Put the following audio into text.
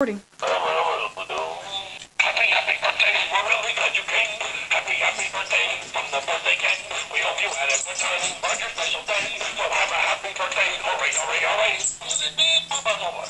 recording. Happy, happy birthday. We're really glad you came. Happy, birthday from the birthday gang. We hope you had a good time special day. So have a happy birthday. Hurry, hurry, hurry!